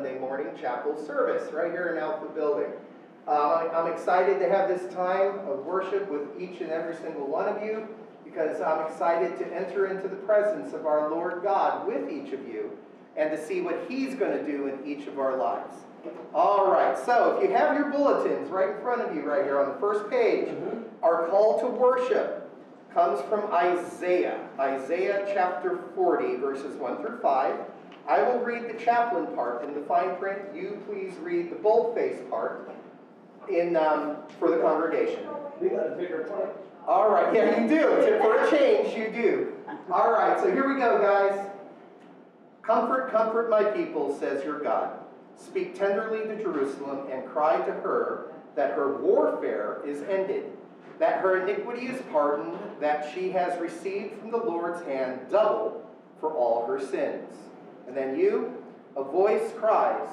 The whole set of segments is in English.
Sunday morning chapel service right here in Alpha Building. Uh, I'm excited to have this time of worship with each and every single one of you because I'm excited to enter into the presence of our Lord God with each of you and to see what He's going to do in each of our lives. All right, so if you have your bulletins right in front of you, right here on the first page, our call to worship comes from Isaiah, Isaiah chapter 40, verses 1 through 5. I will read the chaplain part in the fine print. You please read the boldface part in um, for the congregation. We got a bigger part. All right, yeah, you do. For a change, you do. All right, so here we go, guys. Comfort, comfort my people, says your God. Speak tenderly to Jerusalem and cry to her that her warfare is ended, that her iniquity is pardoned, that she has received from the Lord's hand double for all her sins. And then you, a voice cries,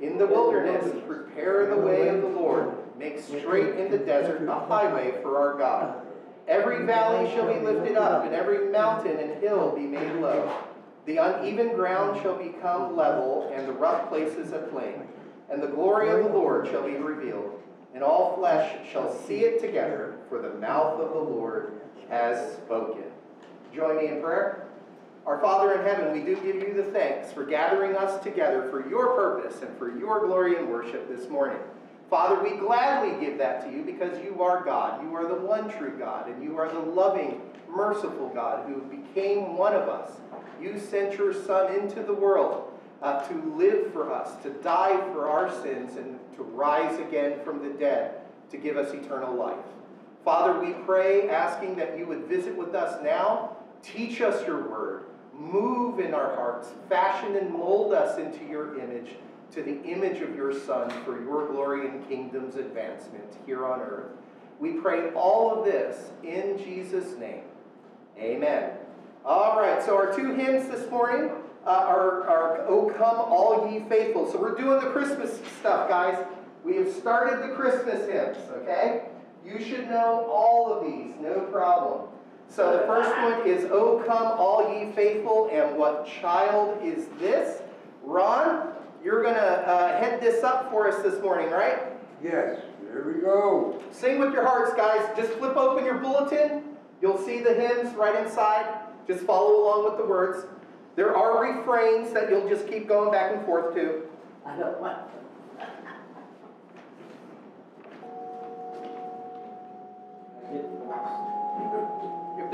In the wilderness, prepare the way of the Lord, make straight in the desert a highway for our God. Every valley shall be lifted up, and every mountain and hill be made low. The uneven ground shall become level, and the rough places a plain. And the glory of the Lord shall be revealed, and all flesh shall see it together, for the mouth of the Lord has spoken. Join me in prayer. Our Father in heaven, we do give you the thanks for gathering us together for your purpose and for your glory and worship this morning. Father, we gladly give that to you because you are God. You are the one true God, and you are the loving, merciful God who became one of us. You sent your Son into the world uh, to live for us, to die for our sins, and to rise again from the dead to give us eternal life. Father, we pray asking that you would visit with us now, teach us your word, move in our hearts, fashion and mold us into your image, to the image of your Son, for your glory and kingdom's advancement here on earth. We pray all of this in Jesus' name. Amen. All right, so our two hymns this morning uh, are, are Oh Come All Ye Faithful. So we're doing the Christmas stuff, guys. We have started the Christmas hymns, okay? You should know all of these, no problem. So the first one is Oh Come All Ye Faithful, and what child is this? Ron, you're going to uh, head this up for us this morning, right? Yes, there we go. Sing with your hearts, guys. Just flip open your bulletin. You'll see the hymns right inside. Just follow along with the words. There are refrains that you'll just keep going back and forth to. I don't want.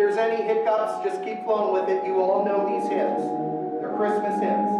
There's any hiccups, just keep flowing with it. You all know these hymns. They're Christmas hymns.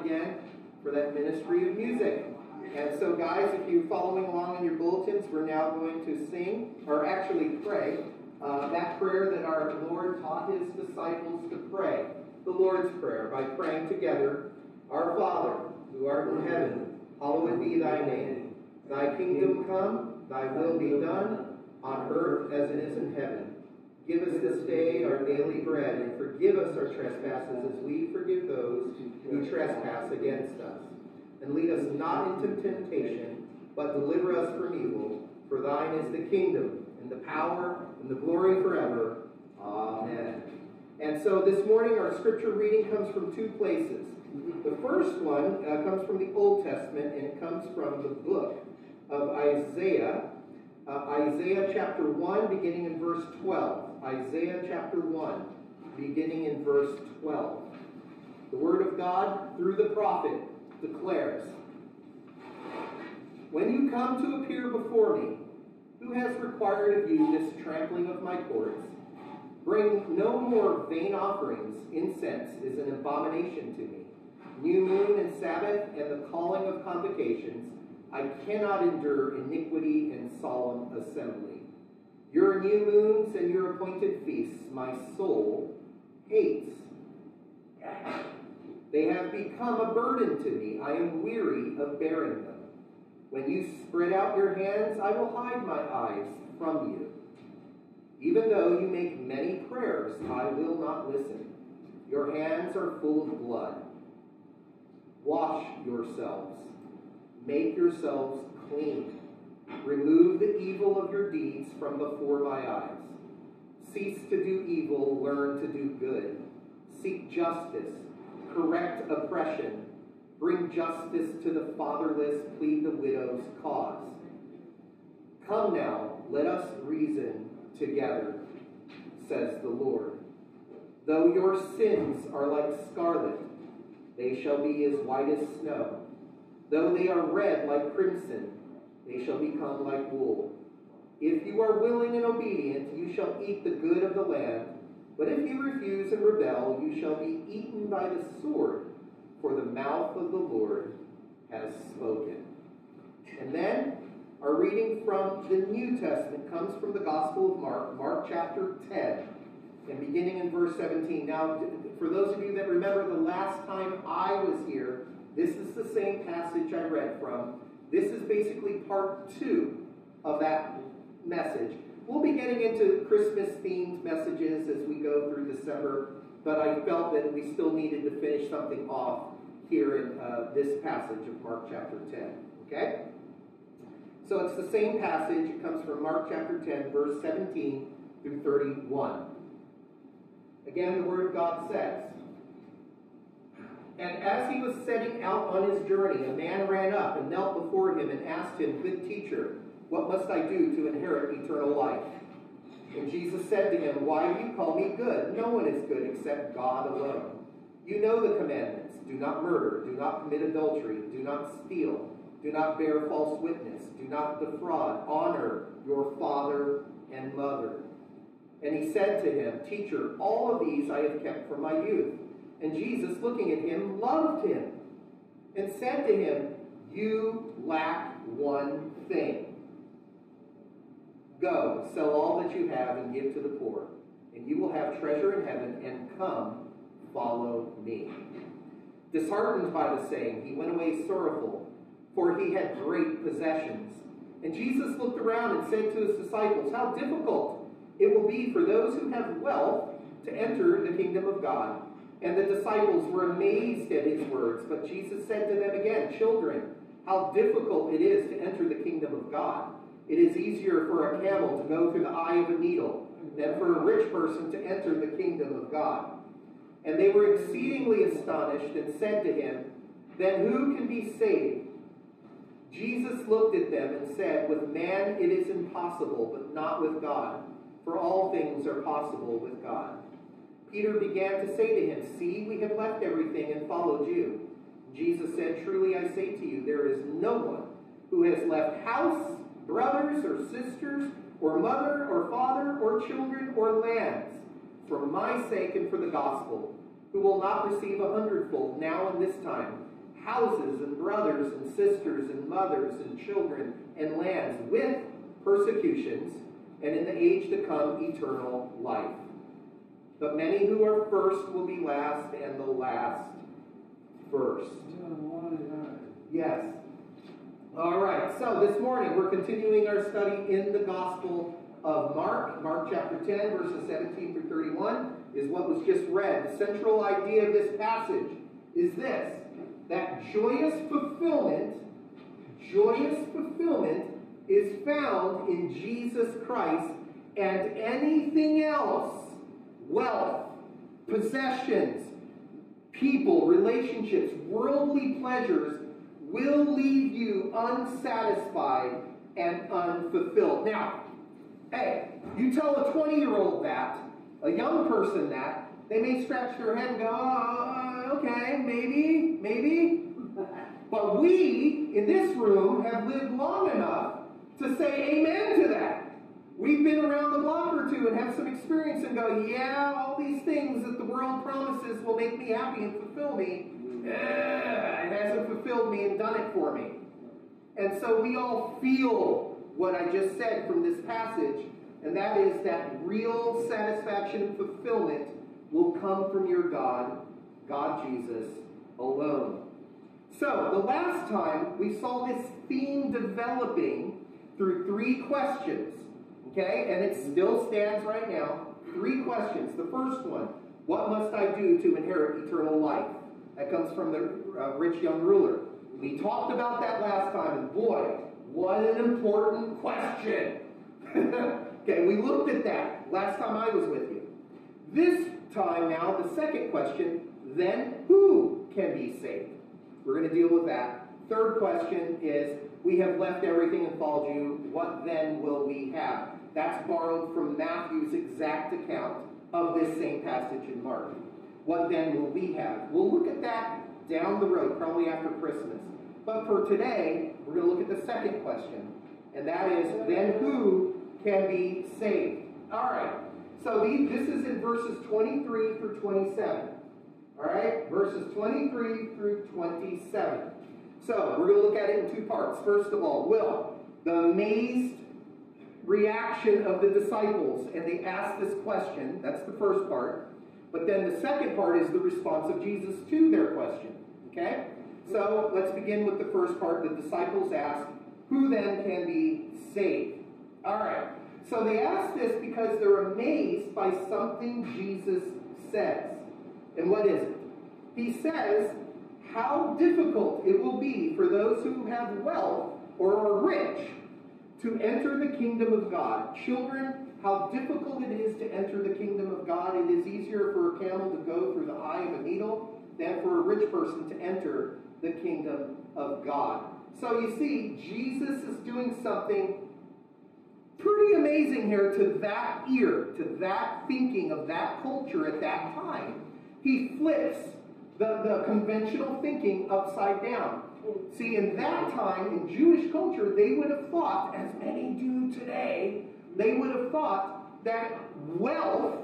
again for that ministry of music. And so, guys, if you're following along in your bulletins, we're now going to sing, or actually pray, uh, that prayer that our Lord taught his disciples to pray, the Lord's Prayer, by praying together, Our Father, who art in heaven, hallowed be thy name. Thy kingdom come, thy will be done, on earth as it is in heaven. Give us this day our daily bread, and forgive us our trespasses as we forgive those who trespass against us. And lead us not into temptation, but deliver us from evil. For thine is the kingdom, and the power, and the glory forever. Amen. And so this morning our scripture reading comes from two places. The first one uh, comes from the Old Testament, and it comes from the book of Isaiah, uh, Isaiah chapter 1, beginning in verse 12. Isaiah chapter 1, beginning in verse 12. The word of God through the prophet declares When you come to appear before me, who has required of you this trampling of my courts? Bring no more vain offerings. Incense is an abomination to me. New moon and Sabbath and the calling of convocations. I cannot endure iniquity and solemn assembly. Your new moons and your appointed feasts, my soul hates. They have become a burden to me. I am weary of bearing them. When you spread out your hands, I will hide my eyes from you. Even though you make many prayers, I will not listen. Your hands are full of blood. Wash yourselves. Make yourselves clean. Remove the evil of your deeds from before my eyes. Cease to do evil, learn to do good. Seek justice, correct oppression, bring justice to the fatherless, plead the widow's cause. Come now, let us reason together, says the Lord. Though your sins are like scarlet, they shall be as white as snow. Though they are red like crimson, they shall become like wool. If you are willing and obedient, you shall eat the good of the land. But if you refuse and rebel, you shall be eaten by the sword, for the mouth of the Lord has spoken. And then our reading from the New Testament comes from the Gospel of Mark, Mark chapter 10, and beginning in verse 17. Now, for those of you that remember the last time I was here, this is the same passage I read from. This is basically part two of that message. We'll be getting into Christmas themed messages as we go through December, but I felt that we still needed to finish something off here in uh, this passage of Mark chapter 10. Okay? So it's the same passage. It comes from Mark chapter 10, verse 17 through 31. Again, the Word of God says, And as he was setting out on his journey, a man ran up and knelt before him and asked him, Good teacher, what must I do to inherit eternal life? And Jesus said to him, Why do you call me good? No one is good except God alone. You know the commandments do not murder, do not commit adultery, do not steal, do not bear false witness, do not defraud, honor your father and mother. And he said to him, Teacher, all of these I have kept from my youth. And Jesus, looking at him, loved him and said to him, You lack one thing. Go, sell all that you have and give to the poor, and you will have treasure in heaven, and come, follow me. Disheartened by the saying, he went away sorrowful, for he had great possessions. And Jesus looked around and said to his disciples, How difficult it will be for those who have wealth to enter the kingdom of God. And the disciples were amazed at his words. But Jesus said to them again, Children, how difficult it is to enter the kingdom of God. It is easier for a camel to go through the eye of a needle than for a rich person to enter the kingdom of God. And they were exceedingly astonished and said to him, Then who can be saved? Jesus looked at them and said, With man it is impossible, but not with God, for all things are possible with God. Peter began to say to him, See, we have left everything and followed you. Jesus said, Truly I say to you, there is no one who has left house, brothers or sisters, or mother or father or children or lands for my sake and for the gospel, who will not receive a hundredfold now and this time houses and brothers and sisters and mothers and children and lands with persecutions, and in the age to come, eternal life. But many who are first will be last, and the last first. Yes. All right, so this morning we're continuing our study in the Gospel of Mark. Mark chapter 10, verses 17 through 31 is what was just read. The central idea of this passage is this that joyous fulfillment, joyous fulfillment is found in Jesus Christ, and anything else, wealth, possessions, people, relationships, worldly pleasures, will leave you unsatisfied and unfulfilled. Now, hey, you tell a 20 year old that, a young person that, they may scratch their head and go, oh, okay, maybe, maybe. But we in this room have lived long enough to say amen to that. We've been around the block or two and have some experience and go, yeah, all these things that the world promises will make me happy and fulfill me, it hasn't fulfilled me and done it for me. And so we all feel what I just said from this passage, and that is that real satisfaction and fulfillment will come from your God, God Jesus, alone. So, the last time we saw this theme developing through three questions. Okay? And it still stands right now. Three questions. The first one What must I do to inherit eternal life? That comes from the uh, rich young ruler. We talked about that last time, and boy, what an important question. okay, we looked at that last time I was with you. This time now, the second question then who can be saved? We're going to deal with that. Third question is we have left everything and followed you. We have? That's borrowed from Matthew's exact account of this same passage in Mark. What then will we have? We'll look at that down the road, probably after Christmas. But for today, we're going to look at the second question, and that is then who can be saved? All right. So this is in verses 23 through 27. All right, verses 23 through 27. So we're going to look at it in two parts. First of all, will the amazed reaction of the disciples, and they ask this question. That's the first part. But then the second part is the response of Jesus to their question. Okay? So let's begin with the first part. The disciples ask, Who then can be saved? All right. So they ask this because they're amazed by something Jesus says. And what is it? He says, How difficult it will be for those who have wealth or are rich to enter the kingdom of God. Children, how difficult it is to enter the kingdom of God. It is easier for a camel to go through the eye of a needle than for a rich person to enter the kingdom of God. So you see, Jesus is doing something pretty amazing here to that ear, to that thinking of that culture at that time. He flips the, the conventional thinking upside down. See, in that time, in Jewish culture, they would have thought, as many do today, they would have thought that wealth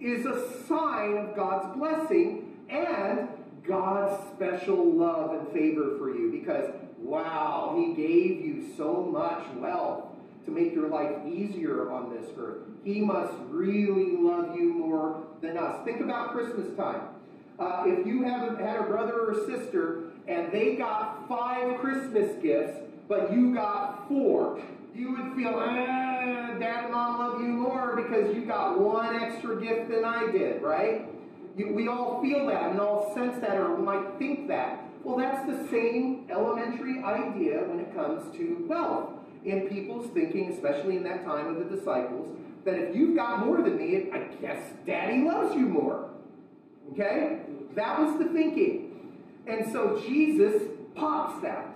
is a sign of God's blessing and God's special love and favor for you because, wow, He gave you so much wealth to make your life easier on this earth. He must really love you more than us. Think about Christmas time. Uh, if you haven't had a brother or sister and they got five Christmas gifts, but you got four, you would feel, ah, dad and mom love you more because you got one extra gift than I did, right? You, we all feel that and all sense that or might think that. Well, that's the same elementary idea when it comes to wealth in people's thinking, especially in that time of the disciples, that if you've got more than me, I guess daddy loves you more. Okay? That was the thinking. And so Jesus pops that.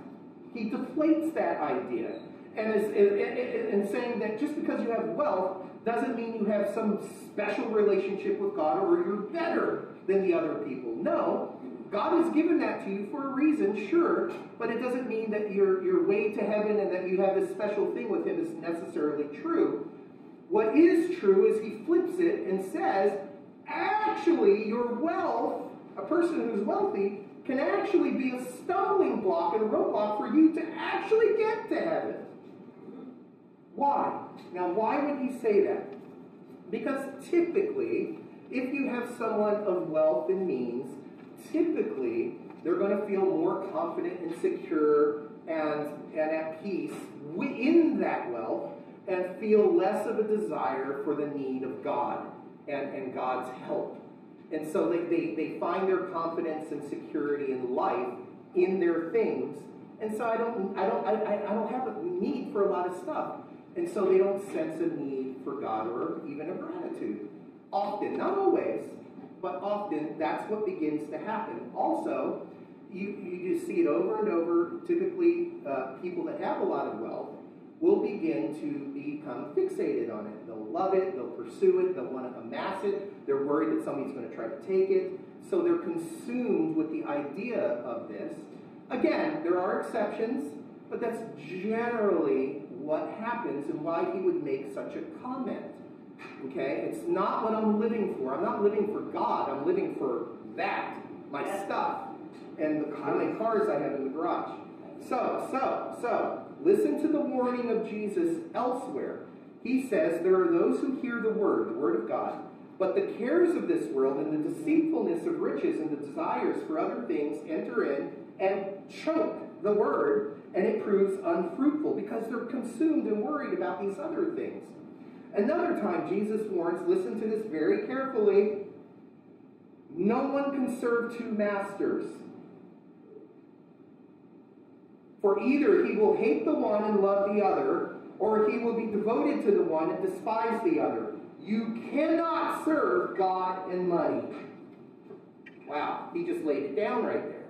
He deflates that idea. And is, in saying that just because you have wealth doesn't mean you have some special relationship with God or you're better than the other people. No, God has given that to you for a reason, sure, but it doesn't mean that your, your way to heaven and that you have this special thing with Him is necessarily true. What is true is He flips it and says, actually, your wealth, a person who's wealthy, can actually be a stumbling block and a roadblock for you to actually get to heaven. Why? Now, why would he say that? Because typically, if you have someone of wealth and means, typically they're going to feel more confident and secure and, and at peace within that wealth and feel less of a desire for the need of God and, and God's help. And so they, they, they find their confidence and security in life in their things. And so I don't I don't I, I don't have a need for a lot of stuff. And so they don't sense a need for God or even a gratitude. Often, not always, but often that's what begins to happen. Also, you, you just see it over and over. Typically, uh, people that have a lot of wealth will begin to become fixated on it. They'll love it, they'll pursue it, they'll want to amass it, they're worried that somebody's going to try to take it. So they're consumed with the idea of this. Again, there are exceptions, but that's generally what happens and why he would make such a comment. Okay? It's not what I'm living for. I'm not living for God. I'm living for that, my stuff, and the, how many cars I have in the garage. So, so, so, listen to the warning of Jesus elsewhere. He says, There are those who hear the word, the word of God, but the cares of this world and the deceitfulness of riches and the desires for other things enter in and choke the word, and it proves unfruitful because they're consumed and worried about these other things. Another time, Jesus warns, listen to this very carefully no one can serve two masters. For either he will hate the one and love the other, or he will be devoted to the one and despise the other. You cannot serve God and money. Wow, he just laid it down right there.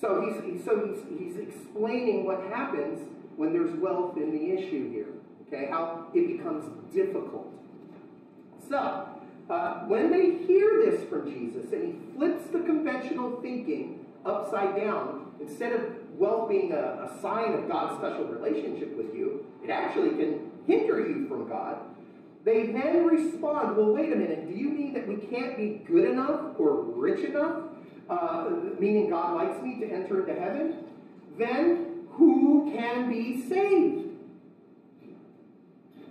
So he's, so he's, he's explaining what happens when there's wealth in the issue here. Okay, how it becomes difficult. So, uh, when they hear this from Jesus and he flips the conventional thinking upside down, instead of wealth being a, a sign of God's special relationship with you, it actually can hinder you from God. They then respond, well, wait a minute, do you mean that we can't be good enough or rich enough, uh, meaning God likes me to enter into heaven? Then who can be saved?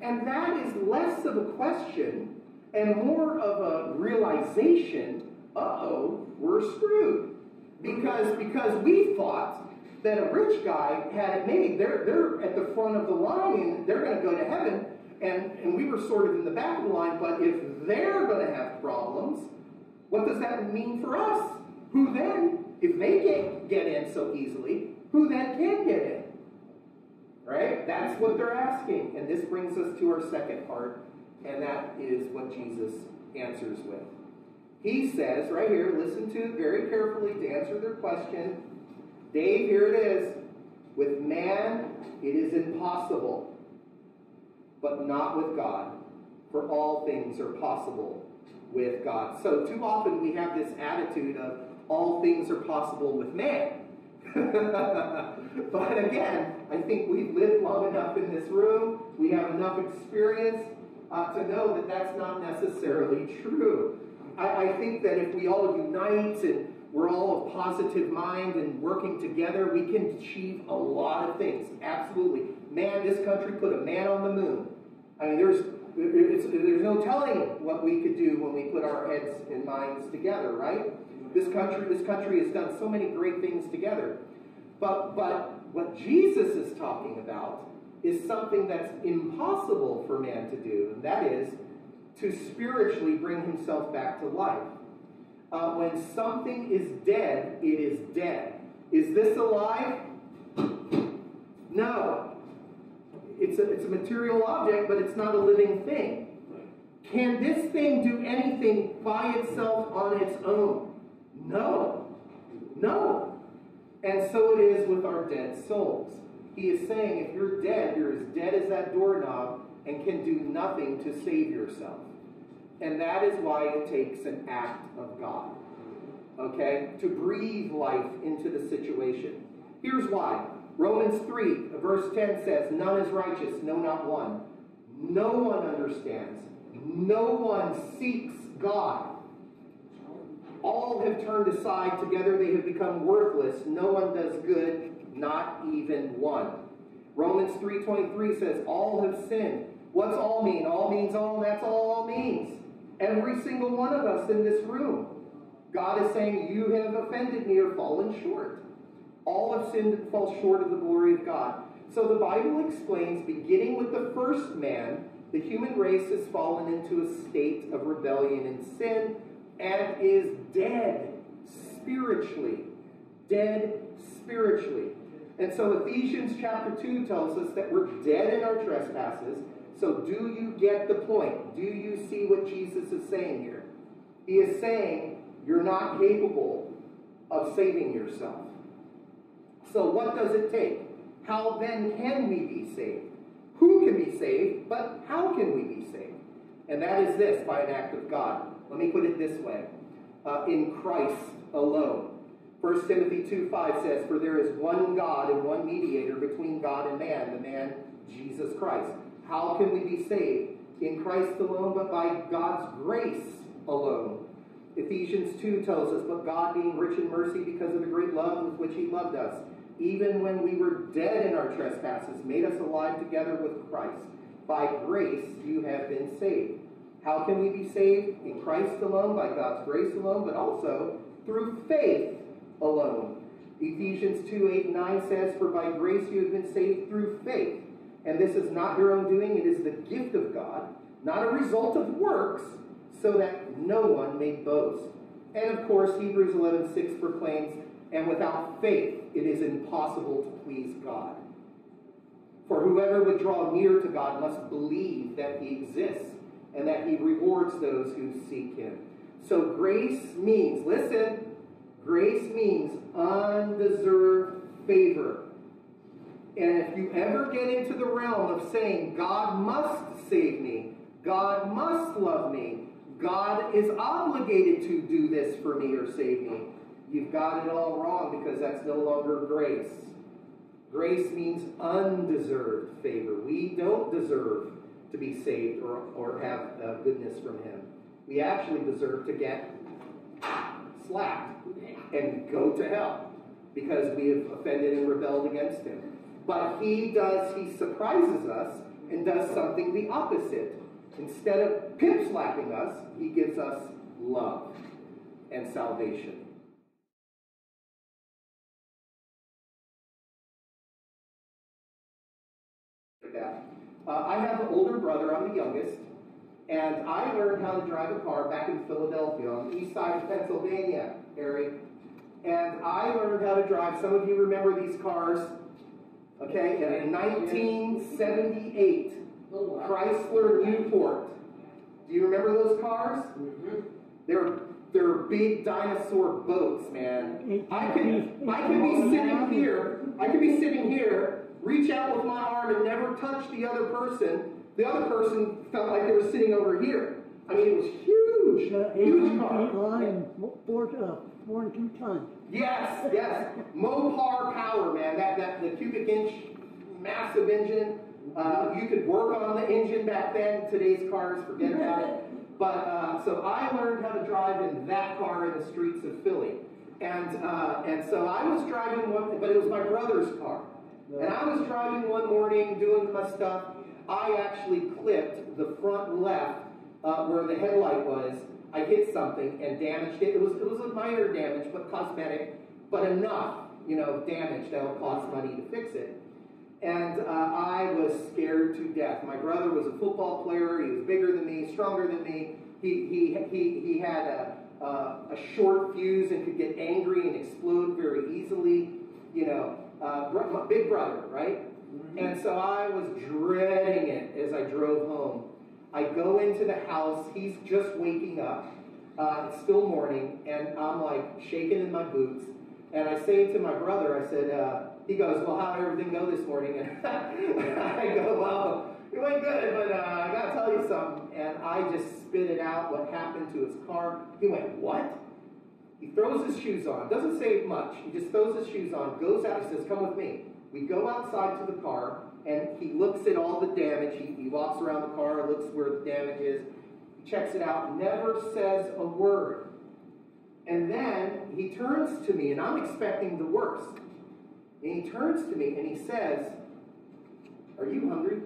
And that is less of a question and more of a realization, uh-oh, we're screwed. Because, because we thought that a rich guy had it made. They're, they're at the front of the line and they're going to go to heaven. And, and we were sort of in the back of the line. But if they're going to have problems, what does that mean for us? Who then, if they can't get in so easily, who then can get in? Right? That's what they're asking. And this brings us to our second part, and that is what Jesus answers with. He says, right here, listen to it very carefully to answer their question. Dave, here it is. With man, it is impossible, but not with God. For all things are possible with God. So, too often we have this attitude of all things are possible with man. but again, I think we've lived long enough in this room, we have enough experience uh, to know that that's not necessarily true. I, I think that if we all unite and we're all of positive mind and working together, we can achieve a lot of things. Absolutely. Man, this country put a man on the moon. I mean, there's there's no telling what we could do when we put our heads and minds together, right? This country, this country has done so many great things together. But but what Jesus is talking about is something that's impossible for man to do, and that is to spiritually bring himself back to life uh, when something is dead, it is dead. Is this alive? No. It's a, it's a material object, but it's not a living thing. Can this thing do anything by itself on its own? No. No. And so it is with our dead souls. He is saying if you're dead, you're as dead as that doorknob and can do nothing to save yourself. And that is why it takes an act of God, okay, to breathe life into the situation. Here's why. Romans 3, verse 10 says, None is righteous, no, not one. No one understands. No one seeks God. All have turned aside. Together they have become worthless. No one does good, not even one. Romans 3.23 says, All have sinned. What's all mean? All means all, that's all all means. Every single one of us in this room. God is saying, You have offended me or fallen short. All have sinned and fall short of the glory of God. So the Bible explains, beginning with the first man, the human race has fallen into a state of rebellion and sin and is dead spiritually. Dead spiritually. And so Ephesians chapter 2 tells us that we're dead in our trespasses. So do you get the point? Do you see what Jesus is saying here? He is saying you're not capable of saving yourself. So what does it take? How then can we be saved? Who can be saved, but how can we be saved? And that is this by an act of God. Let me put it this way uh, in Christ alone. 1 Timothy 2 5 says, For there is one God and one mediator between God and man, the man Jesus Christ. How can we be saved? In Christ alone, but by God's grace alone. Ephesians 2 tells us, But God, being rich in mercy because of the great love with which He loved us, even when we were dead in our trespasses, made us alive together with Christ. By grace you have been saved. How can we be saved? In Christ alone, by God's grace alone, but also through faith alone. Ephesians 2 8 and 9 says, For by grace you have been saved through faith. And this is not your own doing, it is the gift of God, not a result of works, so that no one may boast. And of course, Hebrews 11 6 proclaims, And without faith it is impossible to please God. For whoever would draw near to God must believe that he exists and that he rewards those who seek him. So grace means, listen, grace means undeserved favor. And if you ever get into the realm of saying, God must save me, God must love me, God is obligated to do this for me or save me, you've got it all wrong because that's no longer grace. Grace means undeserved favor. We don't deserve to be saved or, or have uh, goodness from Him. We actually deserve to get slapped and go to hell because we have offended and rebelled against Him. But He does, He surprises us and does something the opposite. Instead of pimp slapping us, He gives us love and salvation. Uh, I have an older brother, I'm the youngest, and I learned how to drive a car back in Philadelphia on the east side of Pennsylvania area. And I learned how to drive, some of you remember these cars, okay, in 1978 Chrysler Newport. Do you remember those cars? They're they're big dinosaur boats, man. I could I could be sitting here, I could be sitting here, reach out with my arm and never touch the other person. The other person felt like they were sitting over here. I mean, it was huge, Uh, huge car. feet long four, uh, four and two tons. Yes, yes. Mopar power, man. That that the cubic inch massive engine. Uh, you could work on the engine back then. Today's cars, forget about it. But uh, so I learned how to drive in that car in the streets of Philly, and uh, and so I was driving one, but it was my brother's car, and I was driving one morning doing my stuff. I actually clipped the front left uh, where the headlight was. I hit something and damaged it. It was it was a minor damage, but cosmetic, but enough, you know, damage that would cost money to fix it. And uh, I was scared to death. My brother was a football player. He was bigger than me, stronger than me. He, he, he, he had a, uh, a short fuse and could get angry and explode very easily. You know, uh, big brother, right? And so I was dreading it as I drove home. I go into the house. He's just waking up. Uh, it's still morning, and I'm like shaking in my boots. And I say to my brother, I said, uh, he goes, well, how did everything go this morning? And I go, well, it went good, but uh, I got to tell you something. And I just spit it out what happened to his car. He went, what? He throws his shoes on. Doesn't say much. He just throws his shoes on, goes out, he says, come with me. We go outside to the car, and he looks at all the damage. He, he walks around the car, looks where the damage is, checks it out, never says a word. And then he turns to me, and I'm expecting the worst. And he turns to me and he says, Are you hungry?